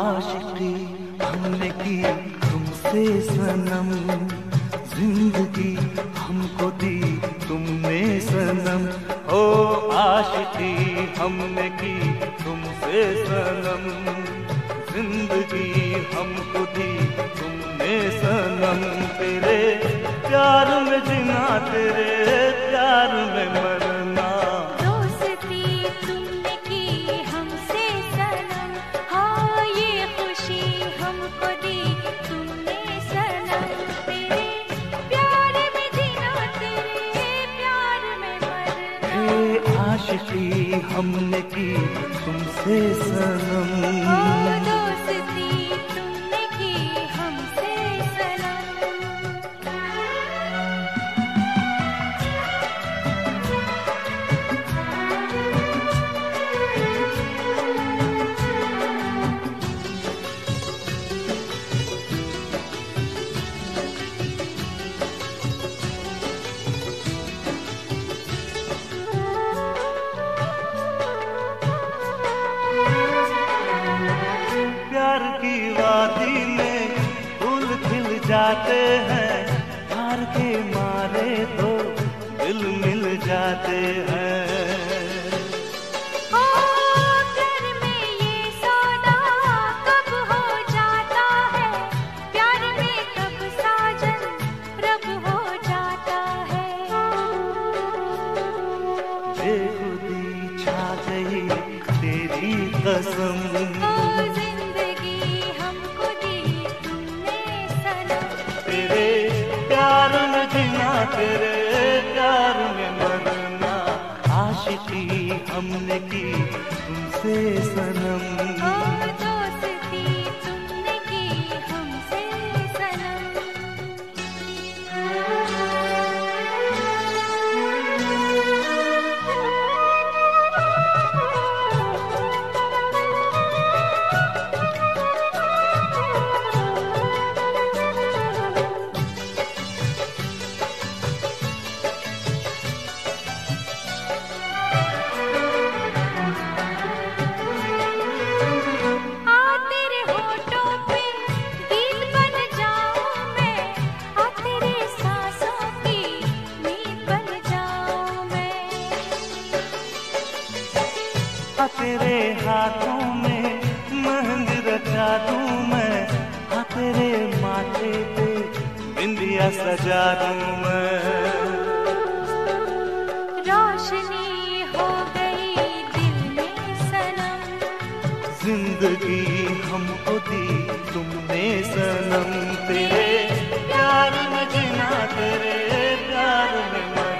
आशिकी हमने की तुमसे सनम। ज़िंदगी हमको दी तुमने सनम। ओ आशिकी हमने की तुमसे सनम। ज़िंदगी हमको दी तुमने सनम। तेरे प्यार में जीना, तेरे प्यार में मरना। आशिकी हमने की तुमसे सनम जाते हैं हार के मारे तो दिल मिल जाते हैं। ओ प्यार में ये सौदा कब हो जाता है? प्यार में कब साजन रब हो जाता है? बेखुदी छा गई तेरी कसम। तेरे प्यार में मरना आशिकी हमने की तुमसे सनम। तेरे हाथों में मेहंदी रचा दूँ मैं आ तेरे माथे पे बिंदिया सजा दूँ मैं। रोशनी हो गई दिल में सनम। ज़िंदगी हमको दी तुमने सनम। तेरे प्यार में जीना तेरे प्यार में मरना